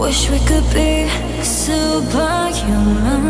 Wish we could be superhuman.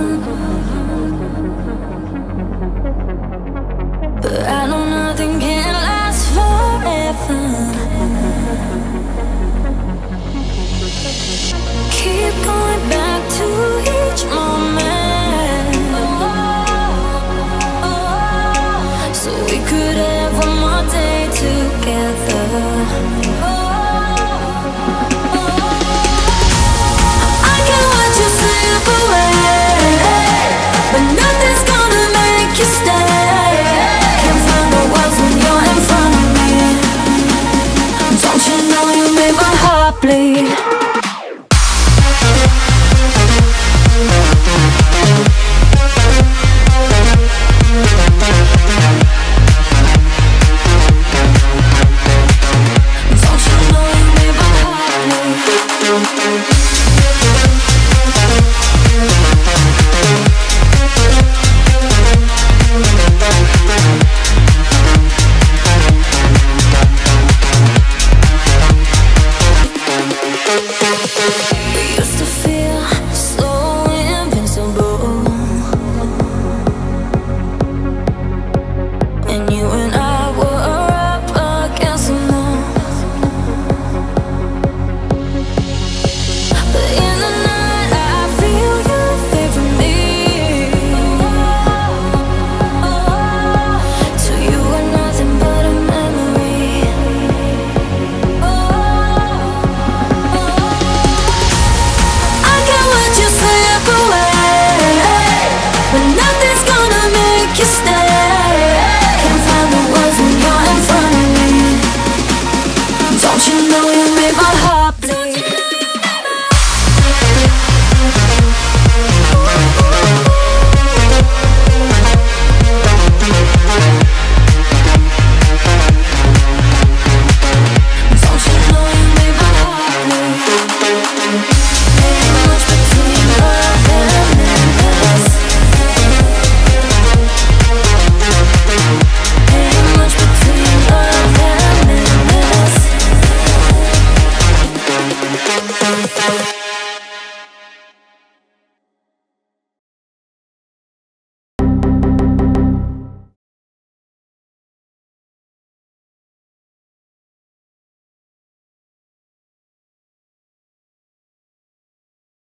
softly